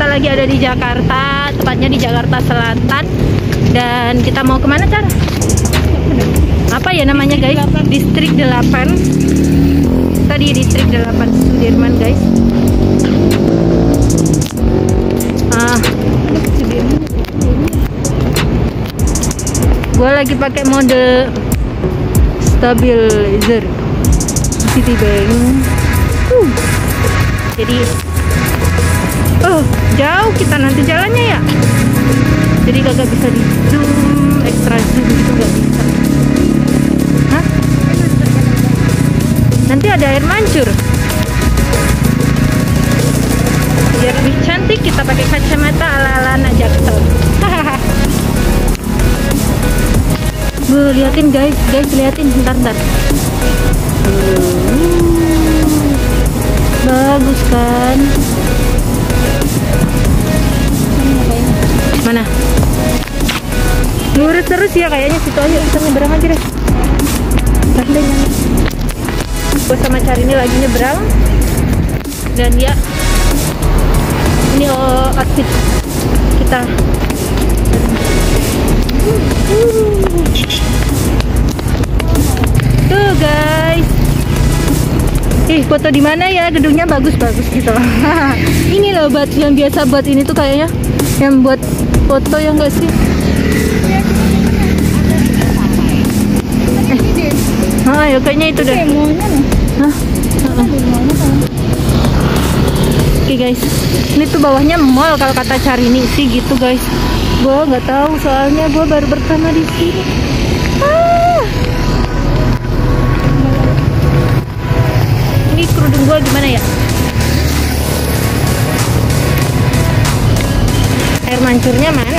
kita lagi ada di Jakarta, tepatnya di Jakarta Selatan. Dan kita mau ke mana, Car? Apa ya namanya, guys? Distrik 8. Tadi Distrik 8 Sudirman, guys. Ah, gue lagi pakai mode stabilizer Citibank. Uh. Jadi Oh, jauh kita nanti jalannya ya. Jadi kagak bisa di zoom, extra zoom gitu nggak bisa. Hah? Nanti ada air mancur. Biar lebih cantik kita pakai kacamata ala-ala anak jaksel. Bu, liatin guys, guys liatin, bentar, bentar. Bagus kan? Terus ya kayaknya situ aja kita nyebrang aja deh. Ntar deh. Gue sama Cari ini lagi nyebrang dan ya ini oh, outfit kita. Tuh guys. Ih, foto di mana ya? Gedungnya bagus-bagus gitu ini loh buat yang biasa buat ini tuh kayaknya yang buat foto yang enggak sih? Ah, ya kayaknya itu deh. Oke guys, ini tuh bawahnya mall kalau kata cari ini sih gitu guys. Gua nggak tahu soalnya gua baru pertama di sini. Ah. Ini kerudung gua gimana ya? Air mancurnya mana?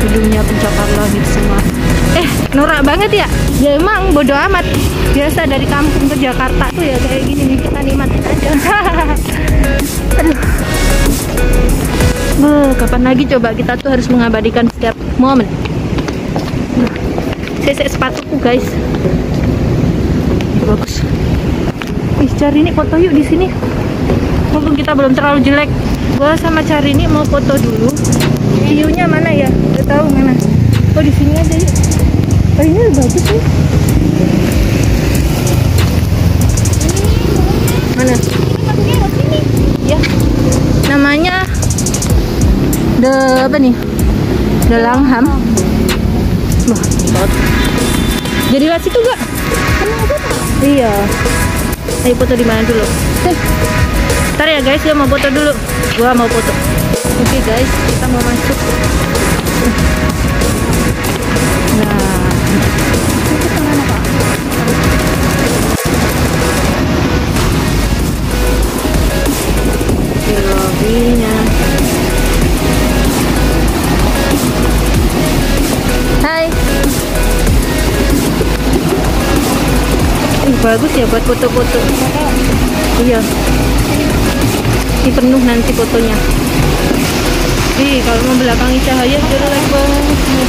Gedungnya pencakar langit semua. Eh norak banget ya? Ya emang bodoh amat. Biasa dari kampung ke Jakarta tuh ya kayak gini nih kita nikmatin aja. Aduh. Kapan lagi coba kita tuh harus mengabadikan setiap momen? Saya sepatuku guys. Bagus. Ih cari ini foto yuk di sini. Mumpung kita belum terlalu jelek. Gua sama cari ini mau foto dulu. View-nya mana ya tahu mana. Oh di sini aja yuk oh ini bagus nih mana? Ya namanya the apa nih? The langham. Wah. Jadi lewat situ gak iya. Ayo foto di mana dulu? Eh. Ntar ya guys, ya mau foto dulu. Gua mau foto. Oke okay, guys, kita mau masuk. Bagus ya buat foto-foto. Iya. Ini penuh nanti fotonya. Ih, kalau membelakangi cahaya jelek banget.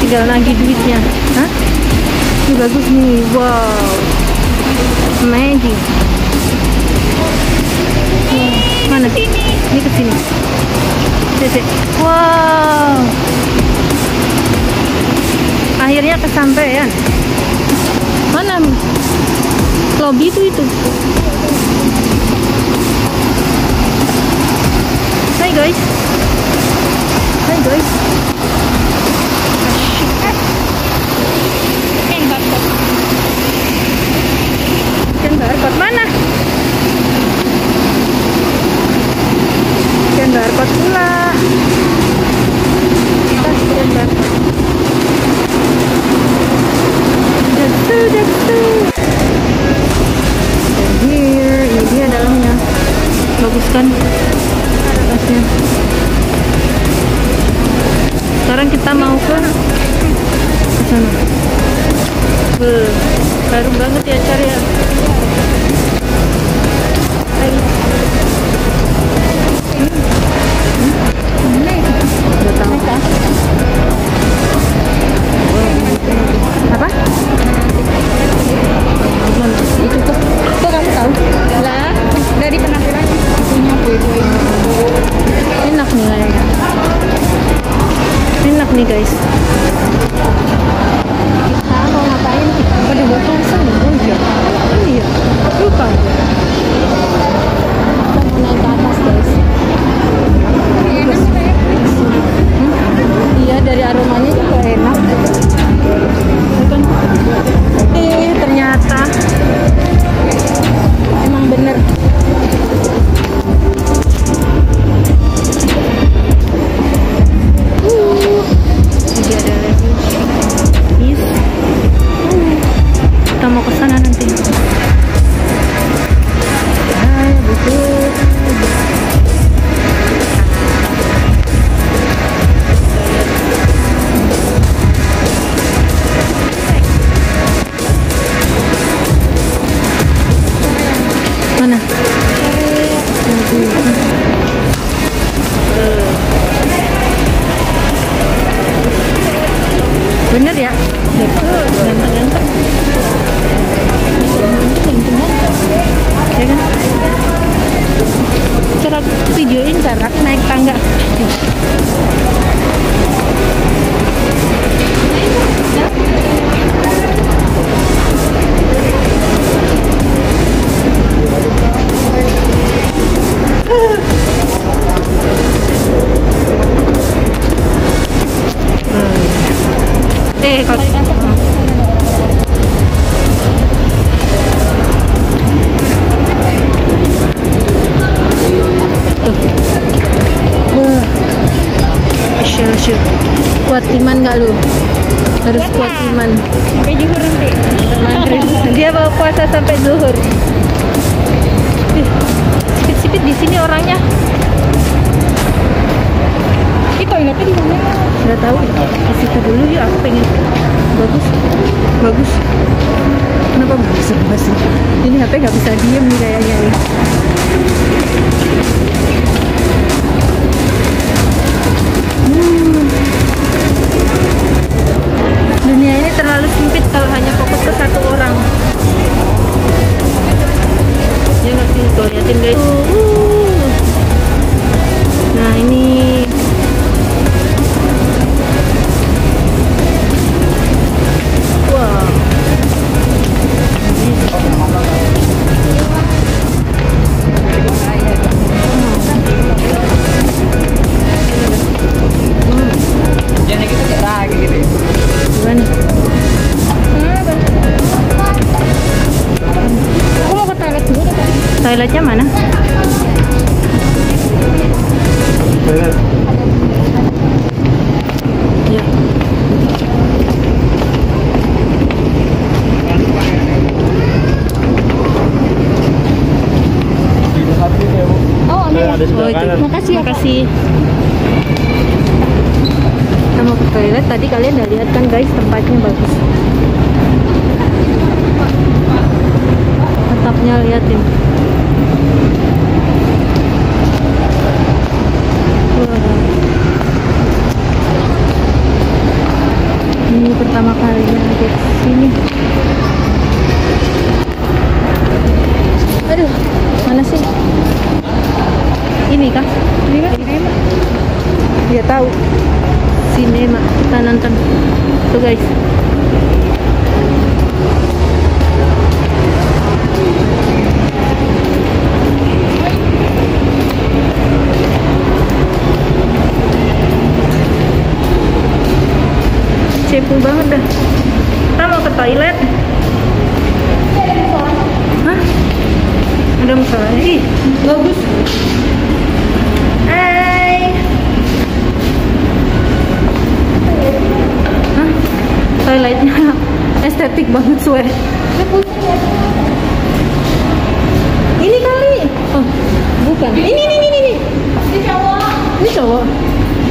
Tinggal nagih duitnya. Hah? ini bagus nih. Wow. Amazing. Mana ini ke sini sini wow. Akhirnya kesampaian mana? Lobby itu itu ke sana. Harum banget ya cari ya nih guys. Kita mau ngapain? pada mau pasang oh iya. Oh iya. Lupa. Kita mau naik ke atas guys. iya dari aromanya juga enak. Bukan? Bener ya? Ya? Cara videoin naik tangga. Eh, Wah. Asyik, asyik. Kuat iman gak lu? Harus kuat iman. Sampai juhur nanti. Maghrib. Dia bawa puasa sampai zuhur. Ih, Sipit-sipit di sini orangnya. Ini toiletnya di mana? Nggak tahu. Ke situ dulu yuk. Aku pengen. Bagus. Bagus. Kenapa nggak bisa sih? Ini HP nggak bisa diem nih kayaknya nih. Hmm. Dunia ini terlalu sempit kalau hanya fokus ke satu orang. Ya sih tuh liatin guys. Nah ini Toiletnya mana? Ya. Oh, ada ya. Oh, itu. kanan. Makasih ya. Makasih. Kita mau ke toilet. Tadi kalian udah lihat kan guys tempatnya bagus. Atapnya liatin. Ini pertama kalinya ada di sini. Aduh, mana sih? Ini kah? Ini kah? Dia tahu. Sinema. Kita nonton. Tuh guys. Cepu banget dah. Kita mau ke toilet. Hah? Ada musola. Ih, bagus. Hai. Hah? Toiletnya estetik banget swear. Ini kali. Oh, bukan. Ini ini ini ini. Ini cowok. Ini cowok.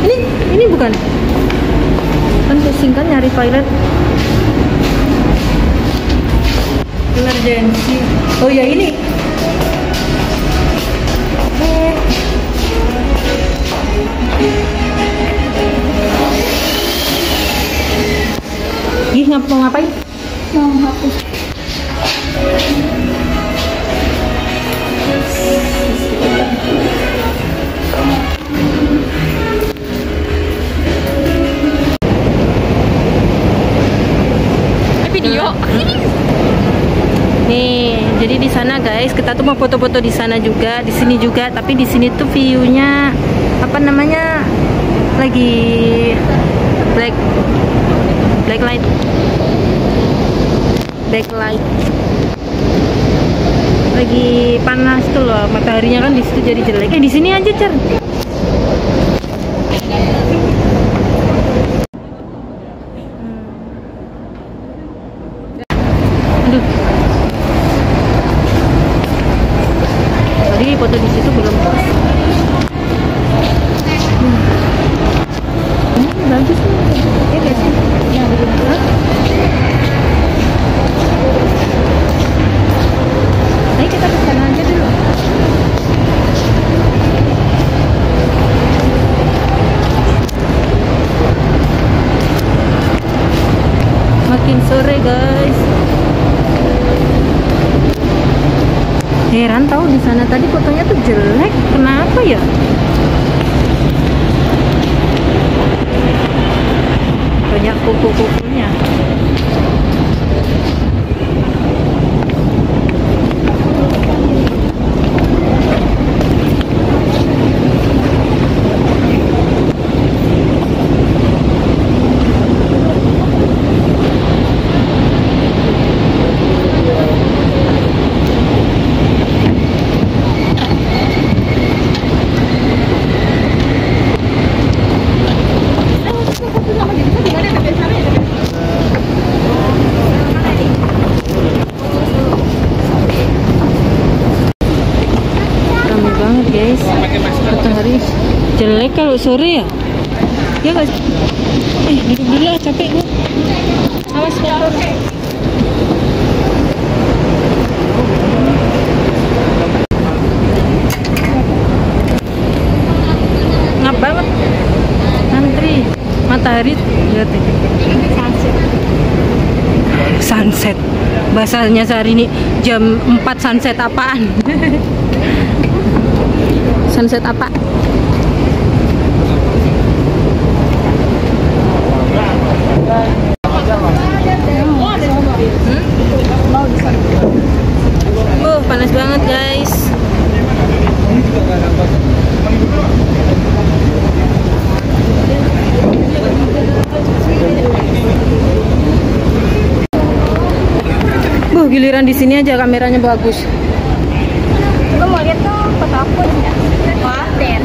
Ini ini bukan. Kan pusing kan nyari toilet emergency oh ya ini Eh. Ih, ngap mau ngapain? Mau hapus. Guys, kita tuh mau foto-foto di sana juga, di sini juga, tapi di sini tuh view-nya apa namanya? lagi black black light. Backlight. Lagi panas tuh loh, mataharinya kan di situ jadi jelek. Eh, di sini aja, Cer. 书库书库呢？Kalau sore ya. Ya guys. Eh, duduk dulu lah capek gua. Awas kotor. Ngap banget. Antri matahari lihat deh. Sunset. Bahasanya sehari ini jam 4 sunset apaan? sunset apa? Hmm? Oh, panas banget guys. Buh, giliran di sini aja kameranya bagus. Gue mau lihat tuh foto aku ya. Konten.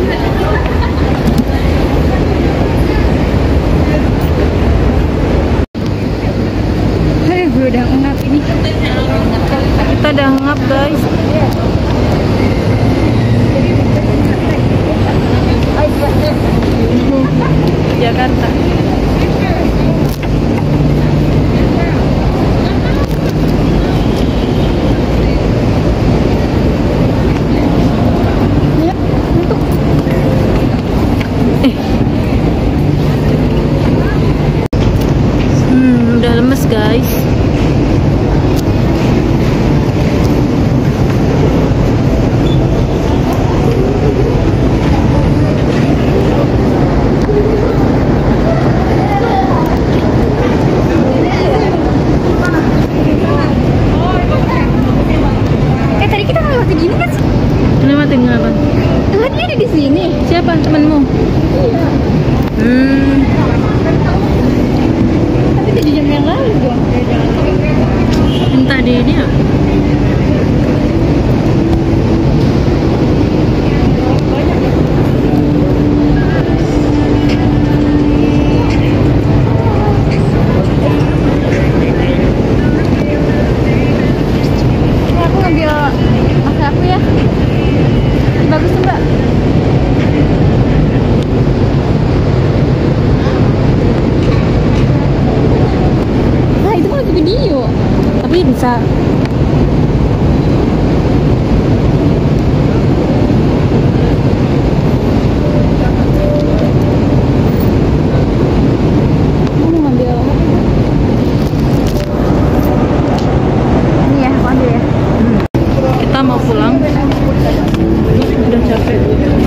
Aduh, gue udah ngap ini. Kita udah ngap guys. ini siapa temanmu? Hmm. Tapi tadi jam yang lalu dong. Minta di ini apa? mau pulang. Udah capek.